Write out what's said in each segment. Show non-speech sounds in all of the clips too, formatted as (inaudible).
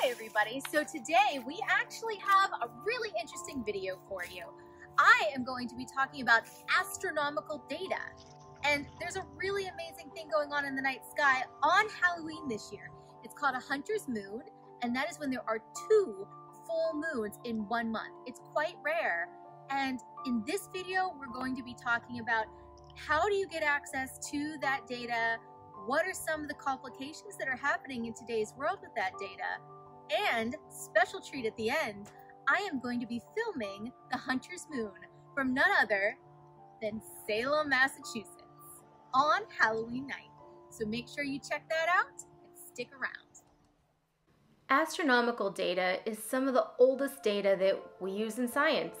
Hi everybody, so today we actually have a really interesting video for you. I am going to be talking about astronomical data. And there's a really amazing thing going on in the night sky on Halloween this year. It's called a hunter's moon, and that is when there are two full moons in one month. It's quite rare. And in this video, we're going to be talking about how do you get access to that data? What are some of the complications that are happening in today's world with that data? And special treat at the end, I am going to be filming the Hunter's Moon from none other than Salem, Massachusetts on Halloween night. So make sure you check that out and stick around. Astronomical data is some of the oldest data that we use in science,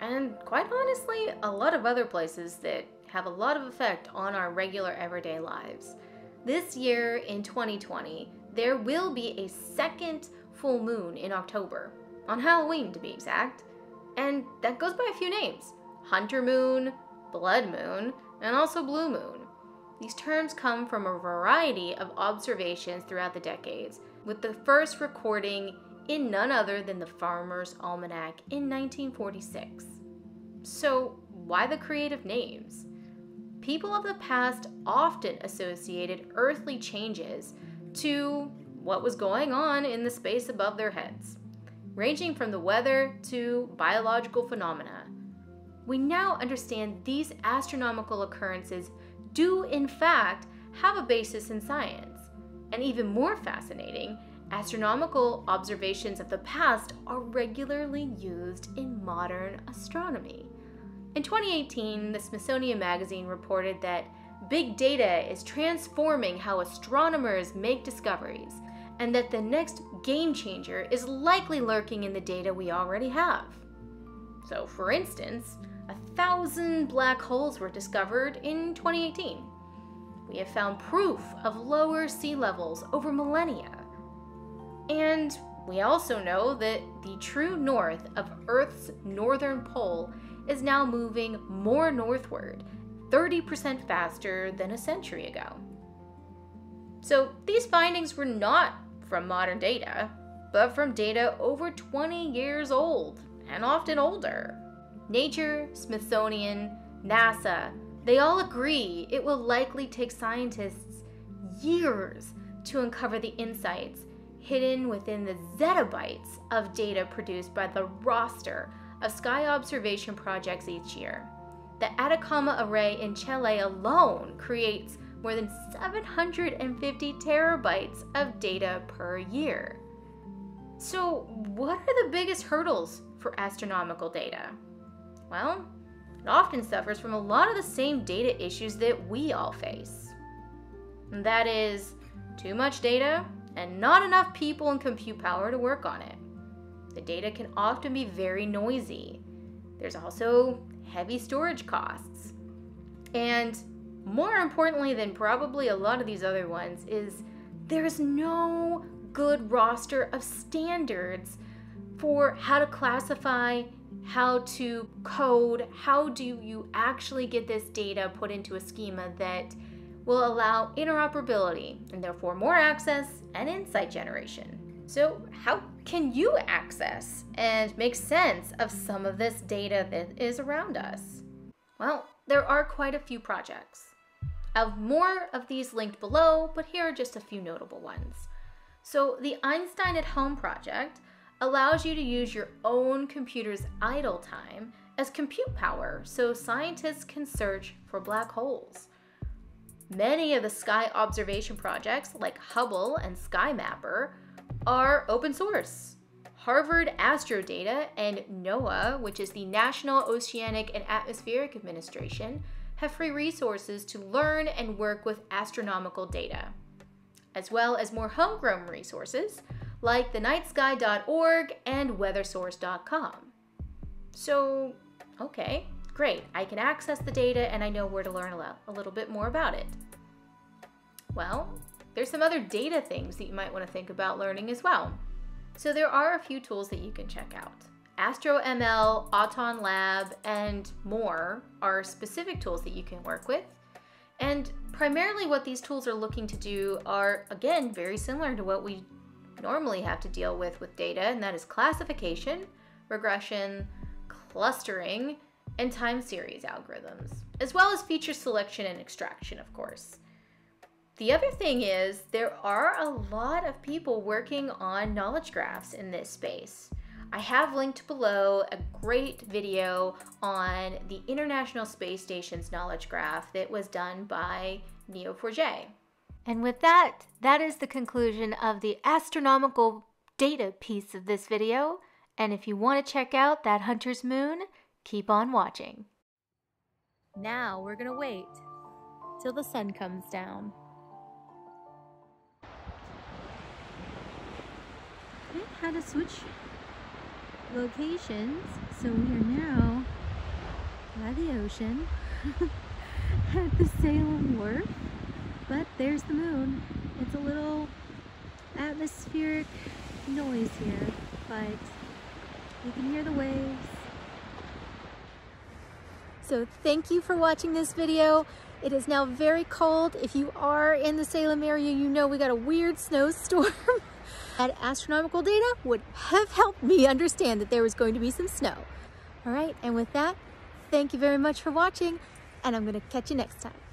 and quite honestly, a lot of other places that have a lot of effect on our regular everyday lives. This year in 2020, there will be a second full moon in October, on Halloween to be exact, and that goes by a few names Hunter Moon, Blood Moon, and also Blue Moon. These terms come from a variety of observations throughout the decades, with the first recording in none other than the Farmer's Almanac in 1946. So, why the creative names? People of the past often associated earthly changes to what was going on in the space above their heads, ranging from the weather to biological phenomena. We now understand these astronomical occurrences do, in fact, have a basis in science. And even more fascinating, astronomical observations of the past are regularly used in modern astronomy. In 2018, the Smithsonian Magazine reported that big data is transforming how astronomers make discoveries, and that the next game changer is likely lurking in the data we already have. So, for instance, a thousand black holes were discovered in 2018. We have found proof of lower sea levels over millennia. And we also know that the true north of Earth's northern pole is now moving more northward, 30% faster than a century ago. So these findings were not from modern data, but from data over 20 years old and often older. Nature, Smithsonian, NASA, they all agree it will likely take scientists years to uncover the insights hidden within the zettabytes of data produced by the roster of sky observation projects each year. The Atacama Array in Chile alone creates more than 750 terabytes of data per year. So, what are the biggest hurdles for astronomical data? Well, it often suffers from a lot of the same data issues that we all face. And that is too much data and not enough people and compute power to work on it. The data can often be very noisy. There's also heavy storage costs. And more importantly than probably a lot of these other ones is there's no good roster of standards for how to classify, how to code, how do you actually get this data put into a schema that will allow interoperability and therefore more access and insight generation. So, how can you access and make sense of some of this data that is around us? Well, there are quite a few projects. I have more of these linked below, but here are just a few notable ones. So, the Einstein at Home project allows you to use your own computer's idle time as compute power so scientists can search for black holes. Many of the sky observation projects, like Hubble and SkyMapper, are open source. Harvard Astrodata and NOAA, which is the National Oceanic and Atmospheric Administration, have free resources to learn and work with astronomical data, as well as more homegrown resources like thenightsky.org and weathersource.com. So, okay, great. I can access the data and I know where to learn a little bit more about it. Well, there's some other data things that you might want to think about learning as well. So there are a few tools that you can check out. AstroML, Auton Lab, and more are specific tools that you can work with. And primarily what these tools are looking to do are, again, very similar to what we normally have to deal with with data, and that is classification, regression, clustering, and time series algorithms, as well as feature selection and extraction, of course. The other thing is, there are a lot of people working on knowledge graphs in this space. I have linked below a great video on the International Space Station's knowledge graph that was done by Neo4j. And with that, that is the conclusion of the astronomical data piece of this video. And if you want to check out that Hunter's Moon, keep on watching. Now we're going to wait till the sun comes down. Okay, how to switch locations. So we are now by the ocean (laughs) at the Salem Wharf. But there's the moon. It's a little atmospheric noise here, but you can hear the waves. So thank you for watching this video. It is now very cold. If you are in the Salem area, you know we got a weird snowstorm. (laughs) that astronomical data would have helped me understand that there was going to be some snow. All right, and with that, thank you very much for watching, and I'm gonna catch you next time.